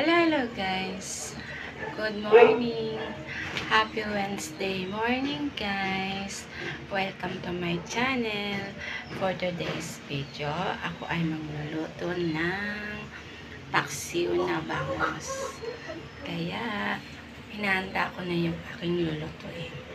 Hello, hello guys. Good morning. Happy Wednesday morning guys. Welcome to my channel. For today's video, ako ay magluluto ng paksiw na bangos. Kaya, hinahanda ko na yung aking lulutuin.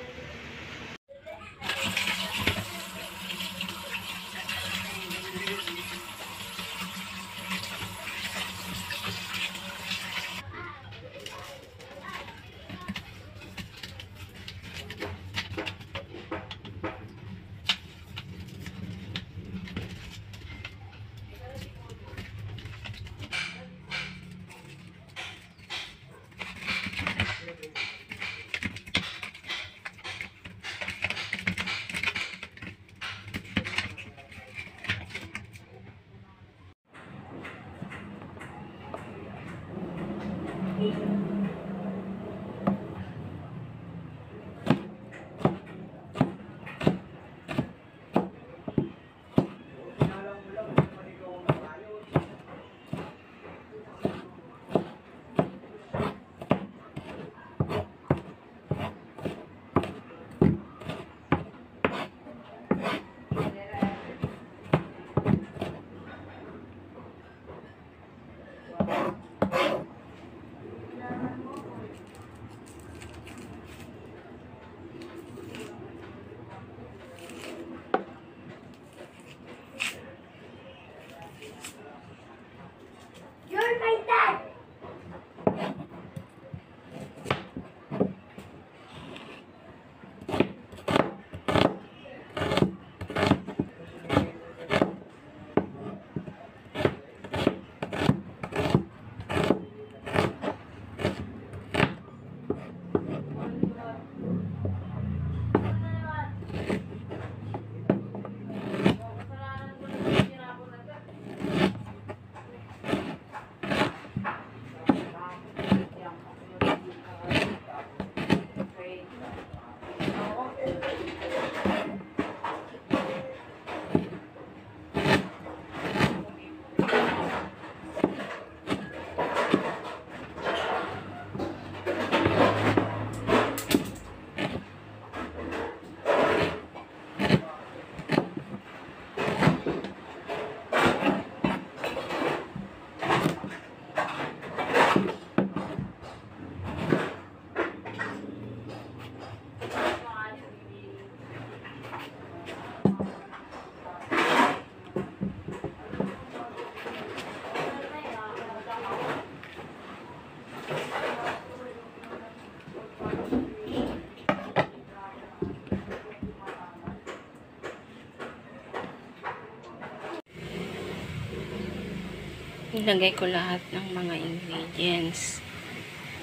Ilagay ko lahat ng mga ingredients.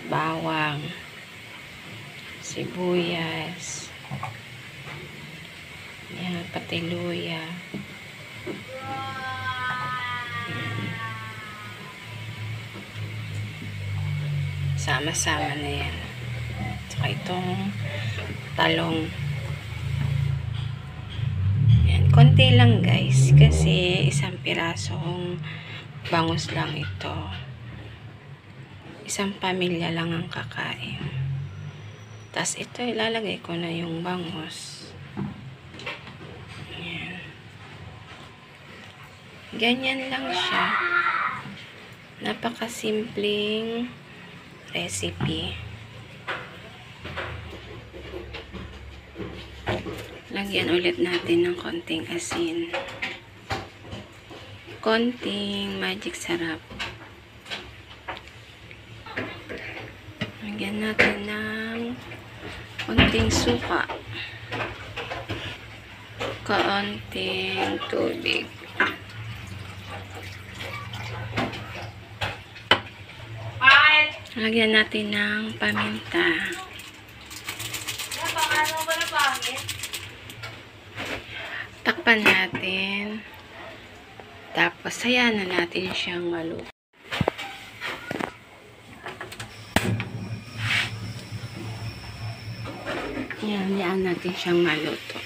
Bawang, sibuyas, yan, pati luya. Sama-sama na yan. Saka itong talong. Yan, konti lang guys. Kasi isang pirasong bangus lang ito. Isang pamilya lang ang kakain. Tapos ito, ilalagay ko na yung bangus. Yan. Ganyan lang siya. Napakasimpleng recipe. Lagyan ulit natin ng konting asin konting magic sarap. Lagyan natin ng konting suka. Kaunting tubig. Lagyan natin ng paminta. Takpan natin. Tapos, hayaan na natin siyang maluto. Yan, hayaan natin siyang maluto.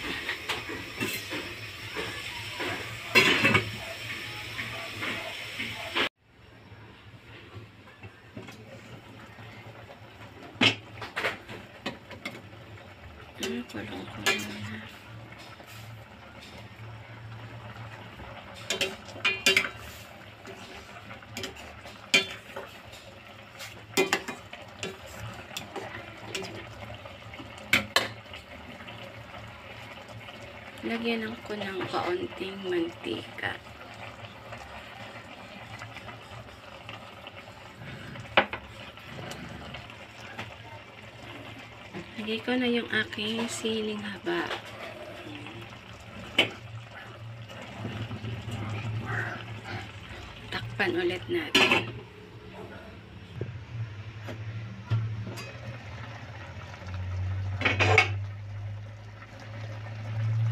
Kulong-kulong na. Lagyan ko ng kaunting mantika. Lagay ko na yung aking siling haba. Takpan ulit natin.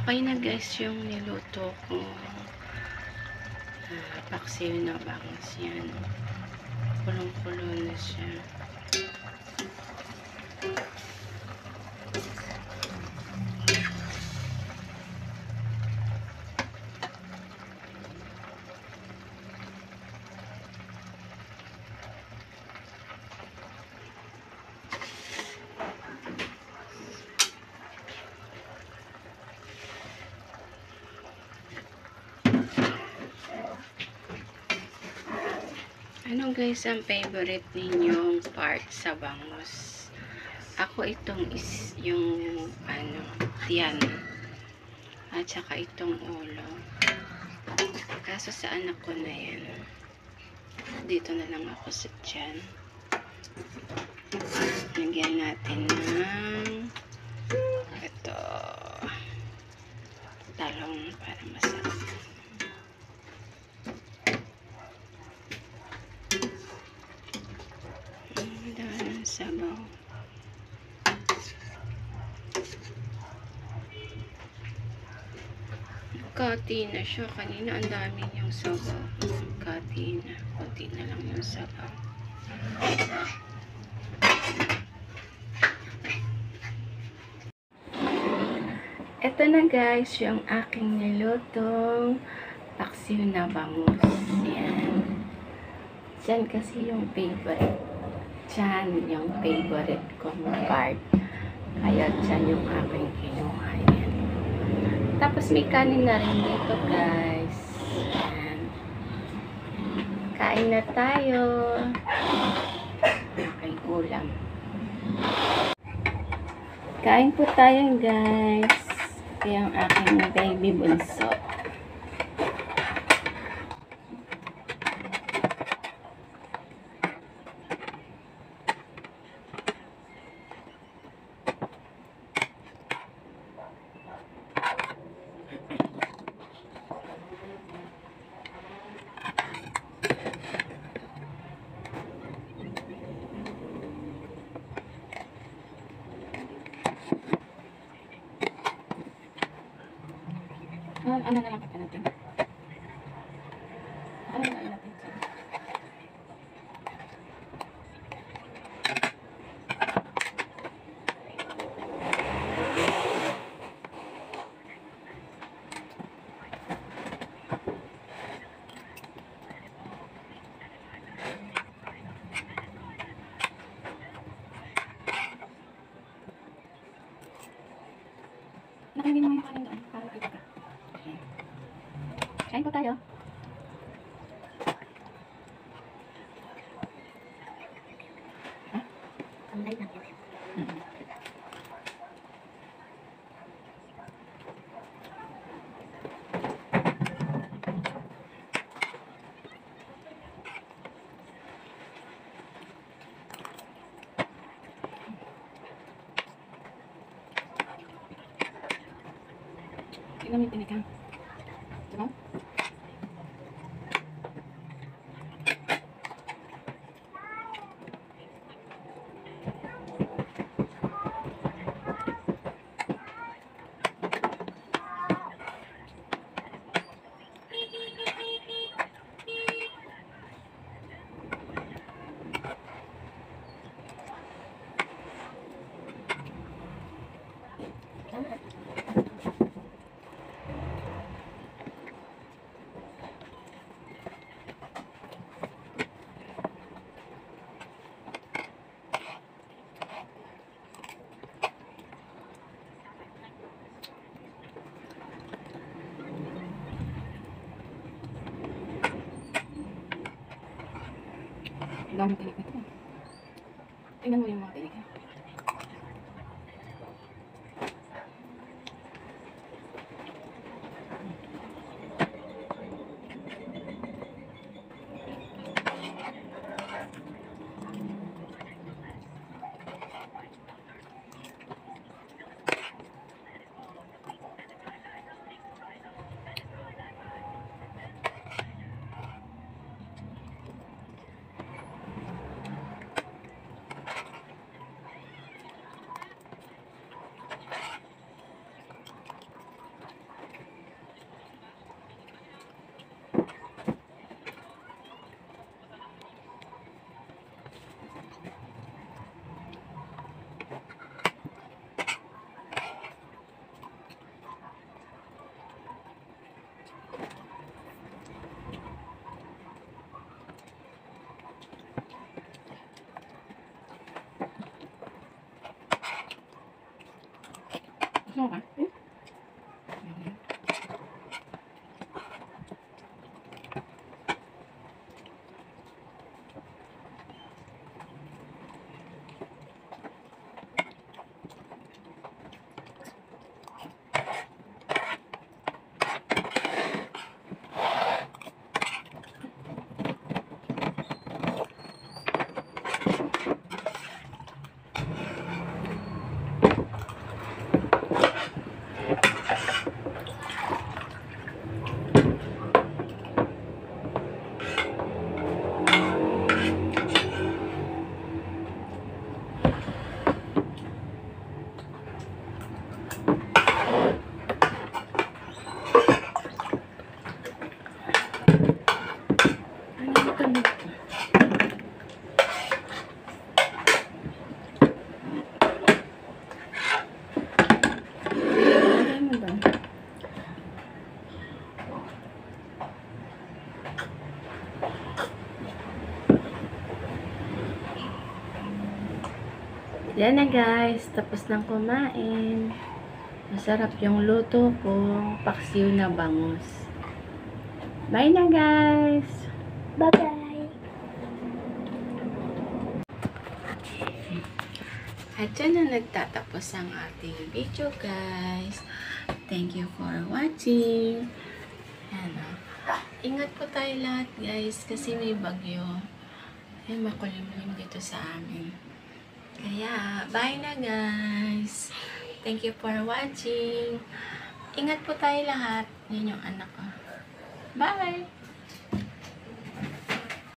Okay na guys yung niluto ko. Ah, paksiw na bangus yan. Kulong-kulong na siya. Ano guys ang favorite ninyong part sa bangus? Ako itong is yung ano, tiyan. At saka itong ulo. Kaso sa anak ko na yan. Dito na lang ako sa tiyan. Lagyan natin ng ito talong para masarap. Ang dami ng sabaw. Kati na siya. Kanina ang dami niyang sabaw. Kati na. Kunti na lang yung sabaw. Ito na guys, yung aking nilutong paksiw na bangus. Yan. Diyan kasi yung favorite. Diyan yung favorite kong part. Kaya diyan yung aking kinuha. Yan. Tapos may kanin na rin dito guys. Yan. Kain na tayo. Aking ulam. Kain po tayo guys. Ito yung aking baby bunso. Ano, na lang kita natin? Ano na lang natin? Nakainin mo yung kanin doon para kita ka. Kain po tayo. Tingnan mo yung tinigang. Ang daming Yan na guys, tapos nang kumain. Masarap yung luto kong paksiw na bangus. Bye na guys! Bye-bye. At dyan na nagtatapos ang ating video guys. Thank you for watching. Ano, ingat po tayo lahat guys kasi may bagyo. Ay, makulimlim dito sa amin. Kaya, bye na guys. Thank you for watching. Ingat po tayo lahat. Yan yung anak ko. Bye!